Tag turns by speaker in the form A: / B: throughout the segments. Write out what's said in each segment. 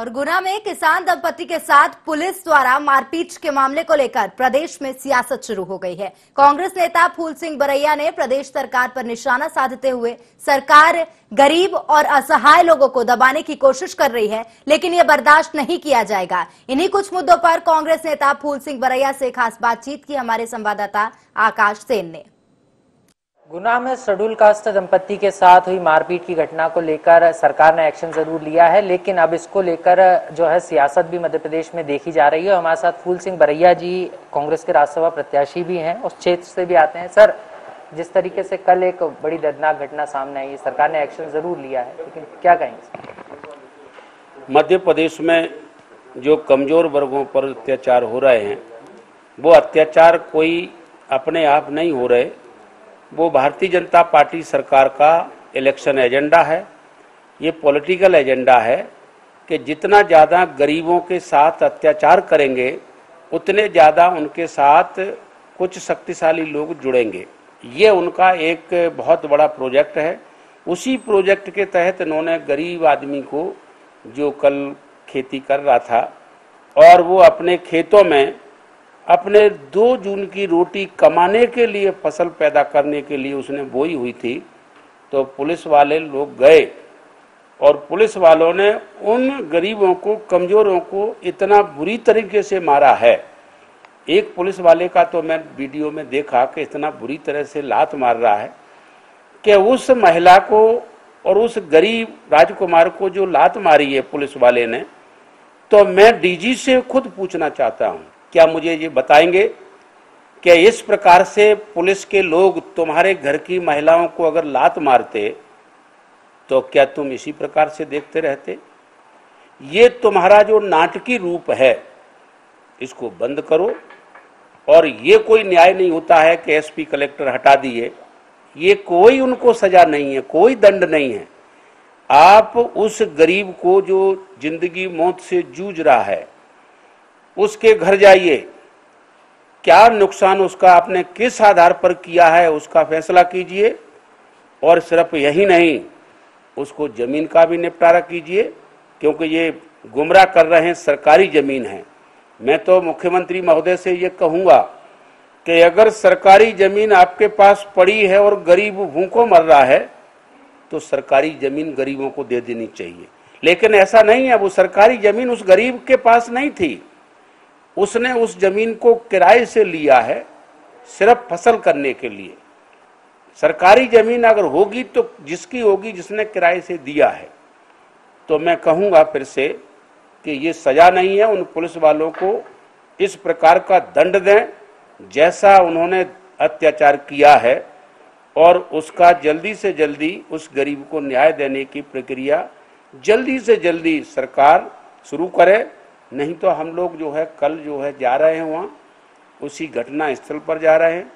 A: और गुना में किसान दंपति के साथ पुलिस द्वारा मारपीट के मामले को लेकर प्रदेश में सियासत शुरू हो गई है। कांग्रेस नेता फूल सिंह बरैया ने प्रदेश सरकार पर निशाना साधते हुए सरकार गरीब और असहाय लोगों को दबाने की कोशिश कर रही है, लेकिन यह बर्दाश्त नहीं किया जाएगा। इन्हीं कुछ मुद्दों पर कांग्रेस नेता फूल सिंह बरैया से खास बातचीत की हमारे संवाददाता आकाश सेन ने।
B: गुना में शेड्यूल कास्ट दंपति के साथ हुई मारपीट की घटना को लेकर सरकार ने एक्शन ज़रूर लिया है, लेकिन अब इसको लेकर जो है सियासत भी मध्य प्रदेश में देखी जा रही है हमारे साथ फूल सिंह बरैया जी, कांग्रेस के राज्यसभा प्रत्याशी भी हैं, उस क्षेत्र से भी आते हैं। सर, जिस तरीके से कल एक बड़ी दर्दनाक घटना सामने आई, सरकार ने एक्शन ज़रूर लिया है, लेकिन क्या कहेंगे?
C: मध्य प्रदेश में जो कमज़ोर वर्गों पर अत्याचार हो रहे हैं, वो अत्याचार कोई अपने आप नहीं हो रहे। वो भारतीय जनता पार्टी सरकार का इलेक्शन एजेंडा है। ये पॉलिटिकल एजेंडा है कि जितना ज़्यादा गरीबों के साथ अत्याचार करेंगे, उतने ज़्यादा उनके साथ कुछ शक्तिशाली लोग जुड़ेंगे। ये उनका एक बहुत बड़ा प्रोजेक्ट है। उसी प्रोजेक्ट के तहत इन्होंने गरीब आदमी को जो कल खेती कर रहा था और वो अपने खेतों में अपने दो जून की रोटी कमाने के लिए, फ़सल पैदा करने के लिए उसने बोई हुई थी तो पुलिस वाले लोग गए। और पुलिस वालों ने उन गरीबों को, कमजोरों को इतना बुरी तरीके से मारा है। एक पुलिस वाले का तो मैं वीडियो में देखा कि इतना बुरी तरह से लात मार रहा है कि उस महिला को और उस गरीब राजकुमार को जो लात मारी है पुलिस वाले ने तो मैं डीजी से खुद पूछना चाहता हूँ। क्या मुझे ये बताएँगे? कि इस प्रकार से पुलिस के लोग तुम्हारे घर की महिलाओं को अगर लात मारते तो क्या तुम इसी प्रकार से देखते रहते? ये तुम्हारा जो नाटकी रूप है, इसको बंद करो। और ये कोई न्याय नहीं होता है कि एसपी कलेक्टर हटा दिए। ये कोई उनको सजा नहीं है, कोई दंड नहीं है। आप उस गरीब को जो ज़िंदगी मौत से जूझ रहा है उसके घर जाइए। क्या नुकसान उसका आपने किस आधार पर किया है उसका फैसला कीजिए। और सिर्फ़ यही नहीं, उसको ज़मीन का भी निपटारा कीजिए, क्योंकि ये गुमराह कर रहे हैं, सरकारी ज़मीन है। मैं तो मुख्यमंत्री महोदय से ये कहूँगा कि अगर सरकारी ज़मीन आपके पास पड़ी है और गरीब भूखों मर रहा है तो सरकारी ज़मीन गरीबों को दे देनी चाहिए। लेकिन ऐसा नहीं है, वो सरकारी ज़मीन उस गरीब के पास नहीं थी। उसने उस ज़मीन को किराए से लिया है सिर्फ़ फ़सल करने के लिए। सरकारी ज़मीन अगर होगी तो जिसकी होगी, जिसने किराए से दिया है। तो मैं कहूँगा फिर से कि ये सजा नहीं है, उन पुलिस वालों को इस प्रकार का दंड दें जैसा उन्होंने अत्याचार किया है और उसका जल्दी से जल्दी उस गरीब को न्याय देने की प्रक्रिया जल्दी से जल्दी सरकार शुरू करे। नहीं तो हम लोग जो है कल जो है जा रहे हैं वहाँ उसी घटना स्थल पर जा रहे हैं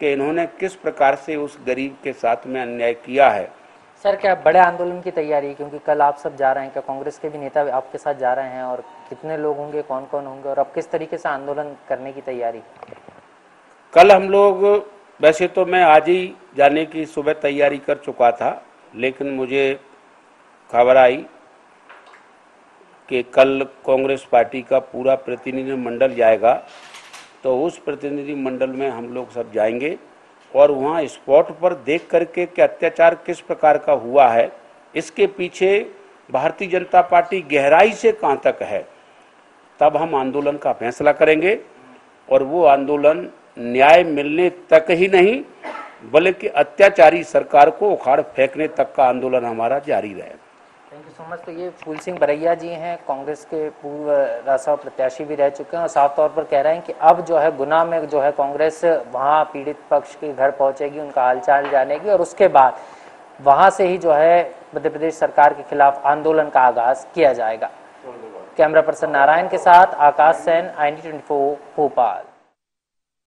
C: कि इन्होंने किस प्रकार से उस गरीब के साथ में अन्याय किया है।
B: सर क्या बड़े आंदोलन की तैयारी है? क्योंकि कल आप सब जा रहे हैं क्या कांग्रेस के भी नेता आपके साथ जा रहे हैं और कितने लोग होंगे कौन कौन होंगे और अब किस तरीके से आंदोलन करने की तैयारी?
C: कल हम लोग वैसे तो मैं आज ही जाने की सुबह तैयारी कर चुका था लेकिन मुझे खबर आई कि कल कांग्रेस पार्टी का पूरा प्रतिनिधि मंडल जाएगा तो उस प्रतिनिधि मंडल में हम लोग सब जाएँगे और वहाँ स्पॉट पर देख करके कि अत्याचार किस प्रकार का हुआ है। इसके पीछे भारतीय जनता पार्टी गहराई से कहाँ तक है, तब हम आंदोलन का फैसला करेंगे और वो आंदोलन न्याय मिलने तक ही नहीं, बल्कि अत्याचारी सरकार को उखाड़ फेंकने तक का आंदोलन हमारा जारी रहेगा।
B: थैंक यू सो मच तो ये फूल सिंह बरैया जी हैं कांग्रेस के पूर्व राज्यसभा प्रत्याशी भी रह चुके हैं और साफ़ तौर पर कह रहे हैं कि अब जो है गुना में जो है कांग्रेस वहाँ पीड़ित पक्ष के घर पहुंचेगी उनका हालचाल जानेगी और उसके बाद वहाँ से ही जो है मध्य प्रदेश सरकार के खिलाफ आंदोलन का आगाज़ किया जाएगा। कैमरा पर्सन नारायण के साथ आकाश सैन आई भोपाल।